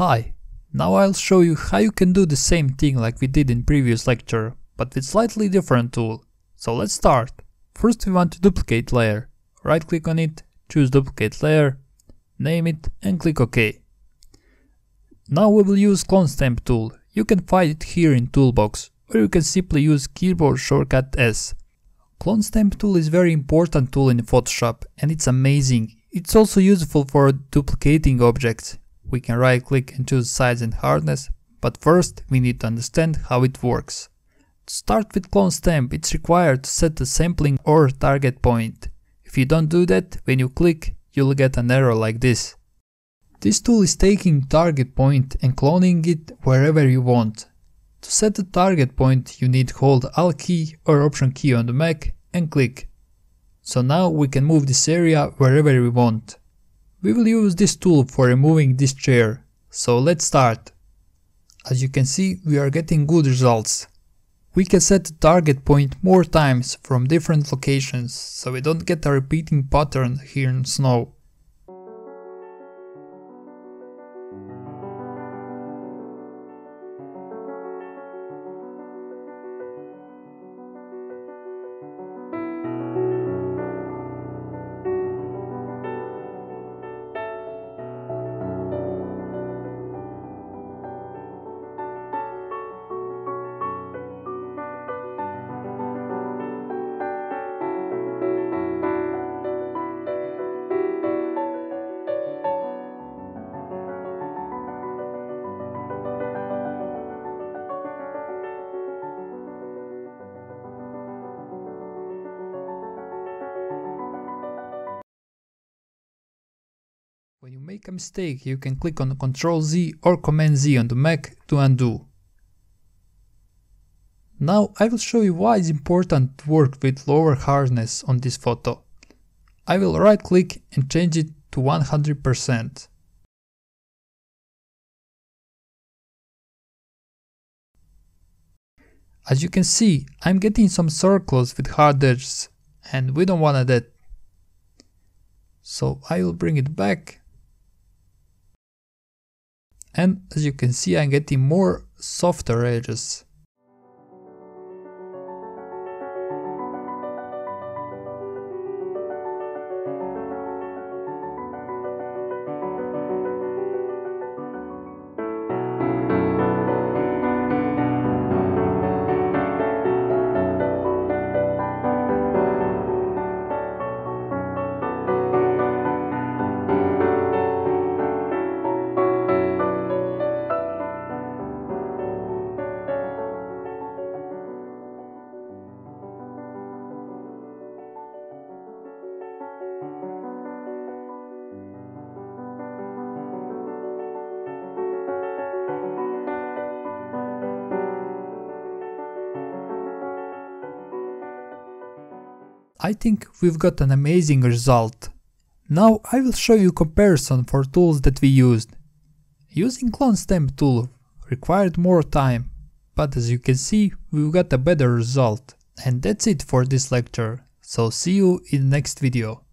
Hi, now I'll show you how you can do the same thing like we did in previous lecture, but with slightly different tool. So let's start. First we want to duplicate layer. Right click on it, choose duplicate layer, name it and click OK. Now we will use clone stamp tool. You can find it here in toolbox or you can simply use keyboard shortcut S. Clone stamp tool is very important tool in Photoshop and it's amazing. It's also useful for duplicating objects we can right click and choose size and hardness, but first we need to understand how it works. To start with clone stamp, it's required to set the sampling or target point. If you don't do that, when you click, you'll get an error like this. This tool is taking target point and cloning it wherever you want. To set the target point, you need to hold Alt key or Option key on the Mac and click. So now we can move this area wherever we want. We will use this tool for removing this chair, so let's start. As you can see, we are getting good results. We can set the target point more times from different locations, so we don't get a repeating pattern here in snow. When you make a mistake, you can click on Ctrl Z or Command Z on the Mac to undo. Now I will show you why it's important to work with lower hardness on this photo. I will right click and change it to 100%. As you can see, I'm getting some circles with hard edges and we don't want that. So I will bring it back and as you can see I'm getting more softer edges. I think we've got an amazing result. Now I will show you comparison for tools that we used. Using clone stamp tool required more time, but as you can see we've got a better result. And that's it for this lecture, so see you in next video.